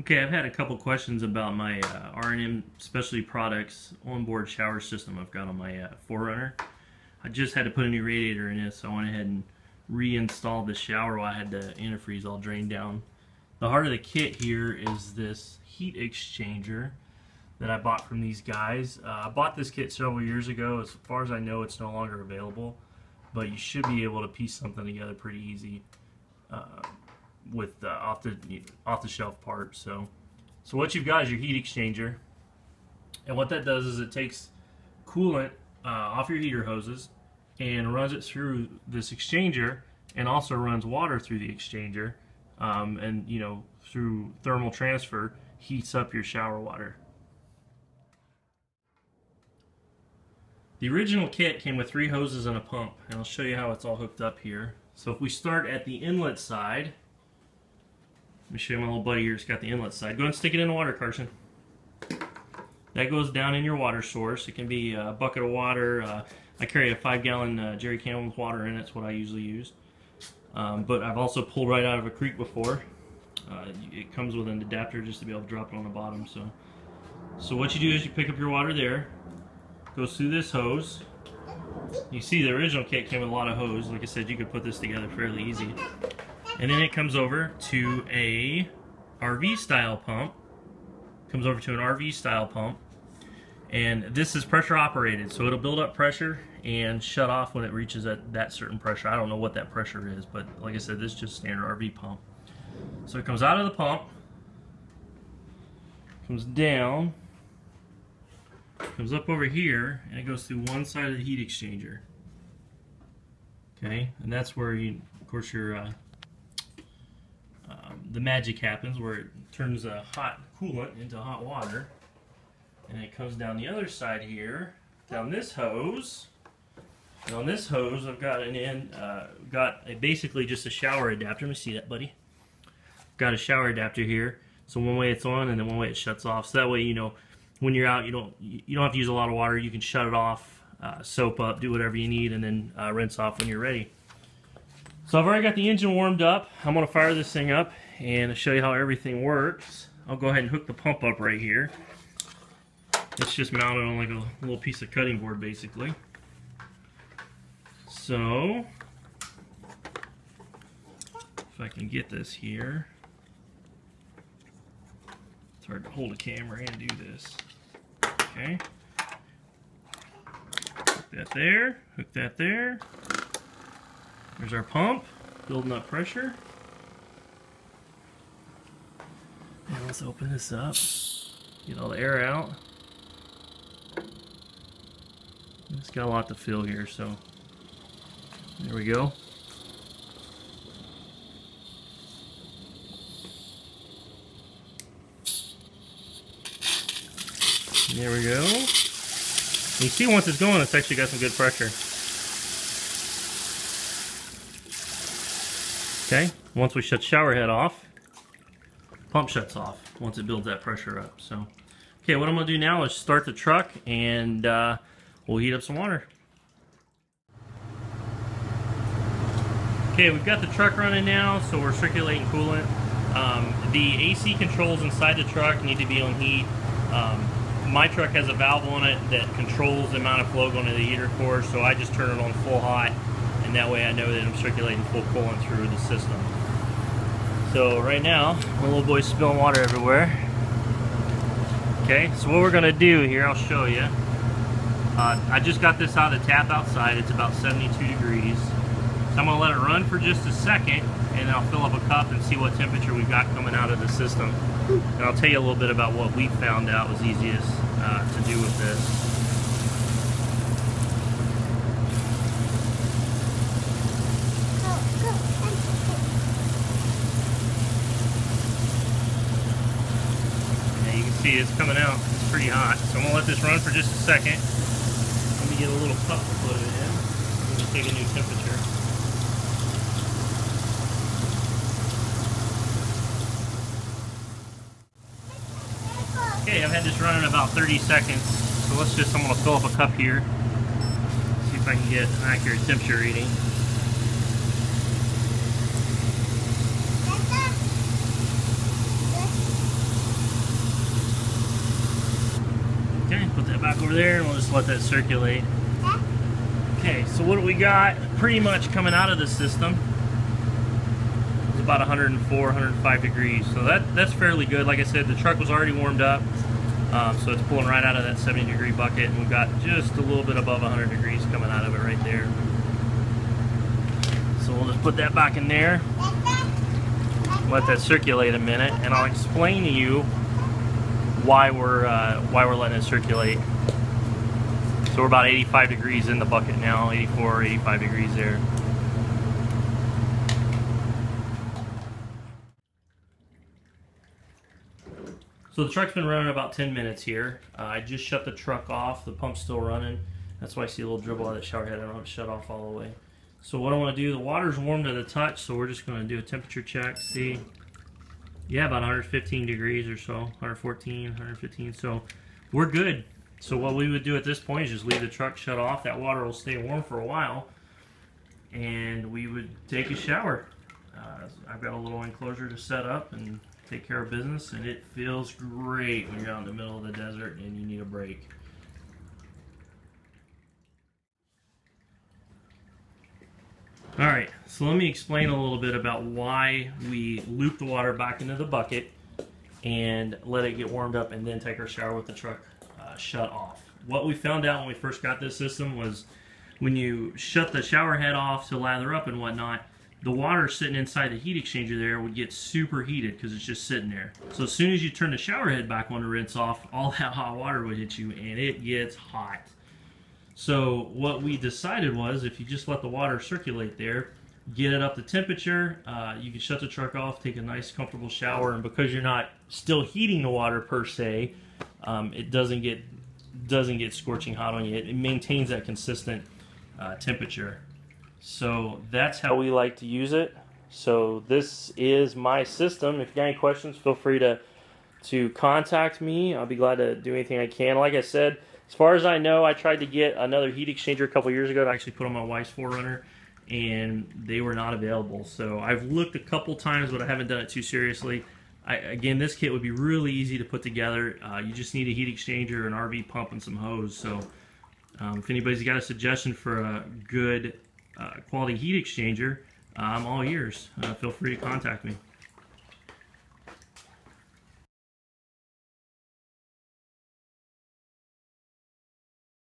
Okay, I've had a couple questions about my uh, R&M Specialty Products onboard shower system I've got on my uh, 4Runner. I just had to put a new radiator in it, so I went ahead and reinstalled the shower while I had the antifreeze all drained down. The heart of the kit here is this heat exchanger that I bought from these guys. Uh, I bought this kit several years ago. As far as I know, it's no longer available, but you should be able to piece something together pretty easy. Uh, with off the off the shelf parts. So, so what you've got is your heat exchanger, and what that does is it takes coolant uh, off your heater hoses and runs it through this exchanger, and also runs water through the exchanger, um, and you know through thermal transfer heats up your shower water. The original kit came with three hoses and a pump, and I'll show you how it's all hooked up here. So if we start at the inlet side, let me show you my little buddy here. It's got the inlet side. Go ahead and stick it in the water, Carson. That goes down in your water source. It can be a bucket of water. Uh, I carry a five gallon uh, jerry can with water in it. It's what I usually use. Um, but I've also pulled right out of a creek before. Uh, it comes with an adapter just to be able to drop it on the bottom. So, so what you do is you pick up your water there, goes through this hose. You see the original kit came with a lot of hose. Like I said, you could put this together fairly easy. And then it comes over to a RV style pump. Comes over to an RV style pump. And this is pressure operated, so it'll build up pressure and shut off when it reaches that, that certain pressure. I don't know what that pressure is, but like I said, this is just standard RV pump. So it comes out of the pump, comes down, comes up over here, and it goes through one side of the heat exchanger. Okay, and that's where you, of course, your uh, the magic happens where it turns a hot coolant into hot water and it comes down the other side here down this hose. And on this hose I've got an in uh, got a, basically just a shower adapter. Let me see that buddy. Got a shower adapter here. So one way it's on and then one way it shuts off. So that way you know when you're out you don't you don't have to use a lot of water. You can shut it off uh, soap up do whatever you need and then uh, rinse off when you're ready. So I've already got the engine warmed up. I'm to fire this thing up and show you how everything works. I'll go ahead and hook the pump up right here. It's just mounted on like a little piece of cutting board basically. So, if I can get this here. It's hard to hold a camera and do this. Okay. Hook that there, hook that there. There's our pump, building up pressure. And let's open this up, get all the air out. It's got a lot to fill here, so there we go. There we go. You see once it's going, it's actually got some good pressure. Okay, once we shut shower head off, pump shuts off once it builds that pressure up. So, okay, what I'm gonna do now is start the truck and uh, we'll heat up some water. Okay, we've got the truck running now, so we're circulating coolant. Um, the AC controls inside the truck need to be on heat. Um, my truck has a valve on it that controls the amount of flow going to the heater core, so I just turn it on full hot and that way I know that I'm circulating full coolant through the system. So right now, my little boy's spilling water everywhere. Okay, so what we're gonna do here, I'll show you. Uh, I just got this out of the tap outside, it's about 72 degrees. So I'm gonna let it run for just a second, and then I'll fill up a cup and see what temperature we've got coming out of the system. And I'll tell you a little bit about what we found out was easiest uh, to do with this. See it's coming out. It's pretty hot. So I'm going to let this run for just a second. Let me get a little cup to put it in. Let me take a new temperature. Okay, I've had this running about 30 seconds. So let's just, I'm going to fill up a cup here. See if I can get an accurate temperature reading. Back over there and we'll just let that circulate. Okay, so what we got pretty much coming out of the system? It's about 104, 105 degrees. So that that's fairly good. Like I said, the truck was already warmed up. Um, so it's pulling right out of that 70 degree bucket and we've got just a little bit above 100 degrees coming out of it right there. So we'll just put that back in there. Let that circulate a minute and I'll explain to you why we're uh, why we're letting it circulate. So we're about 85 degrees in the bucket now, 84, 85 degrees there. So the truck's been running about 10 minutes here. Uh, I just shut the truck off. The pump's still running. That's why I see a little dribble out of the shower head. I don't have it shut off all the way. So what I want to do, the water's warm to the touch, so we're just going to do a temperature check, see. Yeah, about 115 degrees or so, 114, 115. So we're good. So what we would do at this point is just leave the truck shut off. That water will stay warm for a while. And we would take a shower. Uh, I've got a little enclosure to set up and take care of business. And it feels great when you're out in the middle of the desert and you need a break. All right, so let me explain a little bit about why we loop the water back into the bucket and let it get warmed up and then take our shower with the truck uh, shut off. What we found out when we first got this system was when you shut the shower head off to lather up and whatnot, the water sitting inside the heat exchanger there would get super heated because it's just sitting there. So as soon as you turn the shower head back on to rinse off, all that hot water would hit you and it gets hot. So what we decided was if you just let the water circulate there, get it up to temperature, uh, you can shut the truck off, take a nice comfortable shower, and because you're not still heating the water per se, um, it doesn't get doesn't get scorching hot on you. It, it maintains that consistent uh, temperature. So that's how we like to use it. So this is my system. If you got any questions, feel free to to contact me. I'll be glad to do anything I can. Like I said, as far as I know, I tried to get another heat exchanger a couple years ago to actually put on my wife's 4Runner, and they were not available. So I've looked a couple times, but I haven't done it too seriously. I, again, this kit would be really easy to put together. Uh, you just need a heat exchanger, an RV pump, and some hose. So um, if anybody's got a suggestion for a good uh, quality heat exchanger, I'm all ears. Uh, feel free to contact me.